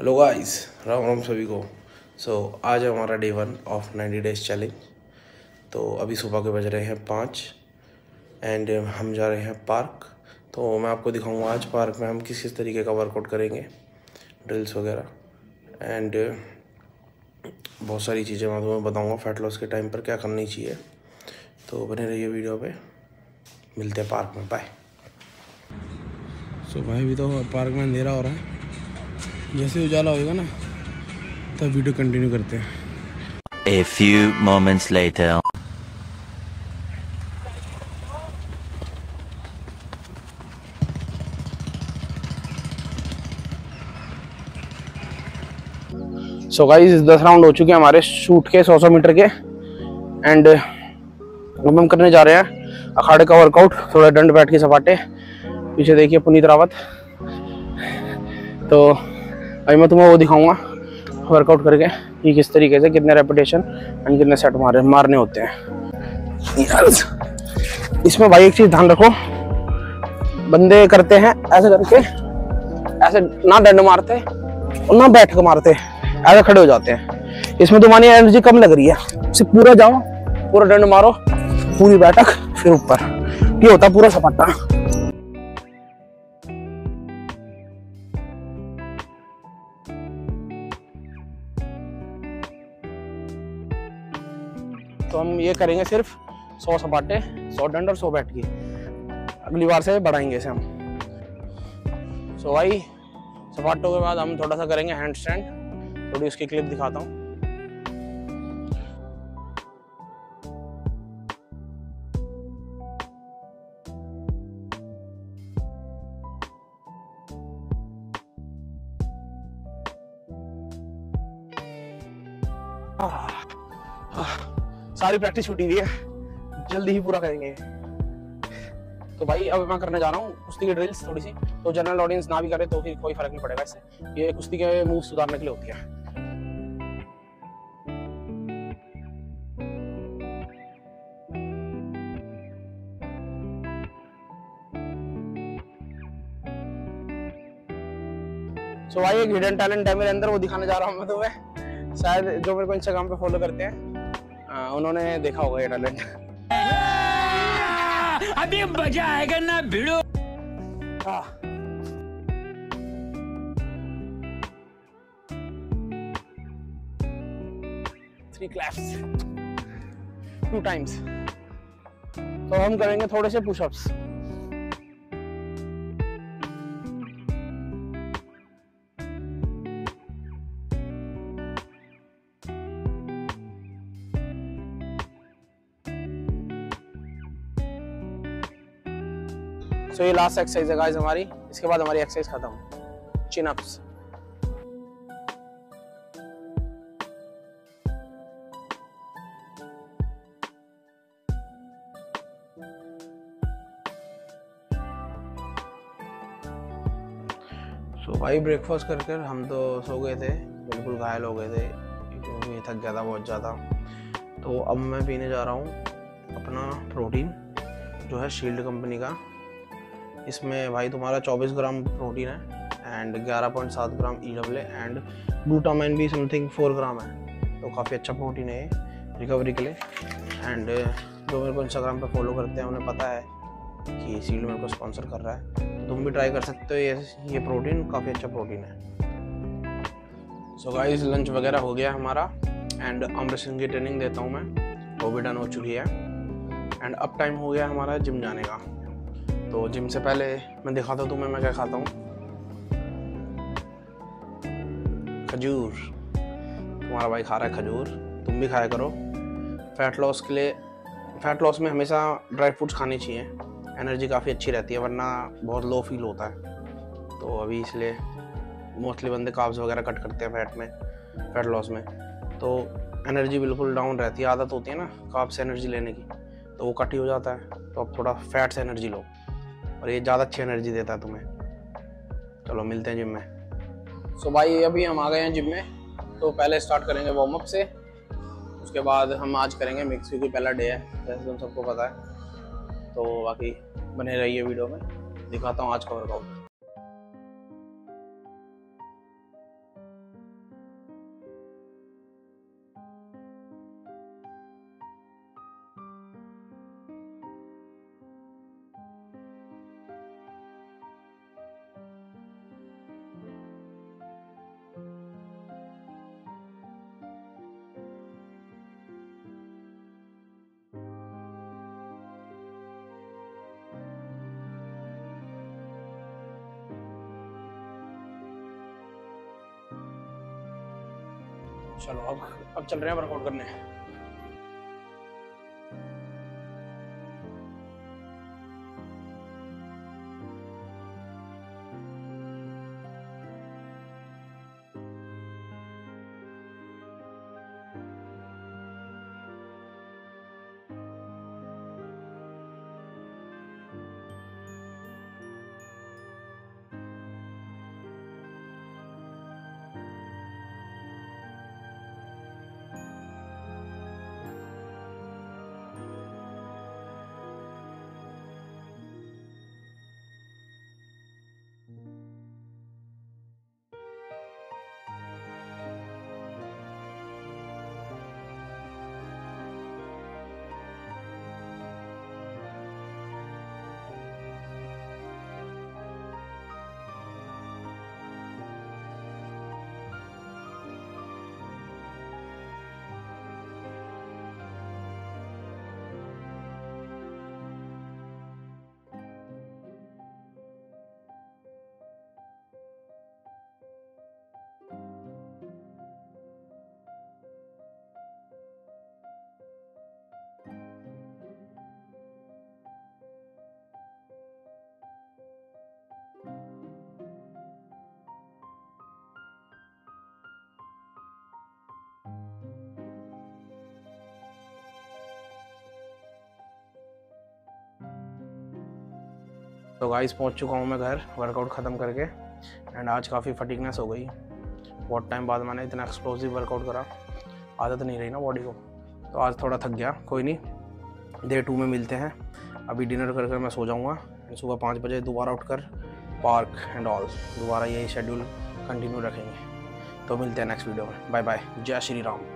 Hello guys Ram Ram सभी को। सो so, आज है हमारा day one of ninety days challenge तो अभी सुबह के बज रहे हैं पाँच एंड हम जा रहे हैं पार्क तो मैं आपको दिखाऊँगा आज पार्क में हम किस किस तरीके का वर्कआउट करेंगे ड्रिल्स वगैरह। एंड बहुत सारी चीज़ें मैं तुम्हें बताऊँगा फैट लॉस के टाइम पर क्या करनी चाहिए। तो बने रहिए वीडियो पे। मिलते हैं पार्क में बाय सो so, भी तो पार्क में अंधेरा हो रहा है। जैसे उजाला होगा ना तब वीडियो कंटिन्यू करते हैं। A few moments later. So so guys दस राउंड हो चुके हैं हमारे शूट के सौ सौ मीटर के। एंड अब हम करने जा रहे हैं अखाड़े का वर्कआउट थोड़ा दंड बैठ के सपाटे। पीछे देखिए पुनीत रावत। तो अभी मैं तुम्हें वो दिखाऊँगा वर्कआउट करके, कि किस तरीके से कितने रेपिटेशन एंड कितने सेट मारे, मारने होते हैं। इसमें भाई एक चीज़ ध्यान रखो, बंदे करते हैं ऐसे करके, ऐसे ना डंड मारते, और ना बैठ के मारते, ऐसे खड़े हो जाते हैं। इसमें तुम्हारी एनर्जी कम लग रही है सिर्फ़ पूरा जाओ, पूरा डंड मारो, पूरी बैठक, फिर ऊपर। ये होता पूरा सपाटा। तो हम ये करेंगे सिर्फ़ सौ सपाटे, सौ डंड और सौ बैठ की। अगली बार से बढ़ाएँगे इसे हम। सो भाई, सपाटों के बाद हम थोड़ा सा करेंगे हैंड स्टैंड थोड़ी उसकी क्लिप दिखाता हूँ। सारी प्रैक्टिस छुट्टी हुई है। जल्दी ही पूरा करेंगे। तो भाई, अब मैं करने जा रहा हूँ, कुश्ती की ड्रिल्स थोड़ी सी तो जनरल ऑडियंस ना भी करे तो फिर कोई फ़र्क नहीं पड़ेगा इससे। ये कुश्ती के मूव सुधारने के लिए होती है। सो भाई, एक हिडन टैलेंट है मेरे अंदर, वो दिखाने जा रहा हूँ मैं तुम्हें। शायद जो मेरे को इंस्टाग्राम पे फॉलो करते हैं। आ, उन्होंने देखा होगा ये टैलेंट अभी मज़ा आएगा ना भिड़ो। थ्री क्लैप्स टू टाइम्स तो हम करेंगे थोड़े से पुशअप्स सो ये लास्ट एक्सरसाइज है गाइस हमारी। इसके बाद हमारी एक्सरसाइज खत्म। चिन अप्स सो भाई ब्रेकफास्ट कर कर हम तो सो गए थे। बिल्कुल घायल हो गए थे, क्योंकि थक गया था बहुत ज़्यादा। तो अब मैं पीने जा रहा हूँ अपना प्रोटीन जो है शील्ड कंपनी का। इसमें भाई तुम्हारा 24 ग्राम प्रोटीन है and 11.7 gram E W and glutamine भी समथिंग 4 ग्राम है। तो काफ़ी अच्छा प्रोटीन है रिकवरी के लिए। एंड जो मेरे को इंस्टाग्राम पे फॉलो करते हैं, उन्हें पता है कि सील्ड मेरे को स्पॉन्सर कर रहा है। तुम भी ट्राई कर सकते हो ये ये प्रोटीन, काफ़ी अच्छा प्रोटीन है। सो गाइस लंच वगैरह हो गया हमारा। एंड अमृत सिंह की ट्रेनिंग देता हूँ मैं। वो भी डन हो चुकी है। एंड अब टाइम हो गया हमारा जिम जाने का। तो जिम से पहले मैं दिखाता हूँ तुम्हें मैं क्या खाता हूँ। खजूर। तुम्हारा भाई खा रहा है खजूर। तुम भी खाया करो। फैट लॉस के लिए फैट लॉस में हमेशा ड्राई फ्रूट्स खाने चाहिए। एनर्जी काफ़ी अच्छी रहती है, वरना बहुत लो फील होता है। तो अभी इसलिए मोस्टली बंदे काब्स वगैरह कट करते हैं फैट में फैट लॉस में। तो एनर्जी बिल्कुल डाउन रहती है। आदत होती है ना काब से एनर्जी लेने की। तो वो कट ही हो जाता है। तो अब थोड़ा फैट से एनर्जी लो। और ये ज़्यादा अच्छी एनर्जी देता है तुम्हें। चलो, मिलते हैं जिम में। सो so भाई अभी हम आ गए हैं जिम में। तो पहले स्टार्ट करेंगे वार्म अप से। उसके बाद हम आज करेंगे मिक्स क्योंकि पहला डे है जैसे तुम सबको पता है। तो बाकी बने रहिए वीडियो में। दिखाता हूँ आज का वर्कआउट चलो अब अब चल रहे हैं वर्कआउट करने तो गाइस पहुँच चुका हूँ मैं घर वर्कआउट ख़त्म करके एंड आज काफ़ी फटीकनेस हो गई। बहुत टाइम बाद मैंने इतना एक्सप्लोसिव वर्कआउट करा। आदत नहीं रही ना बॉडी को। तो आज थोड़ा थक गया। कोई नहीं डे टू में मिलते हैं। अभी डिनर कर कर मैं सो जाऊँगा। सुबह पाँच बजे दोबारा उठकर पार्क एंड ऑल दोबारा यही शेड्यूल कंटिन्यू रखेंगे। तो मिलते हैं नेक्स्ट वीडियो में। बाय बाय जय श्री राम।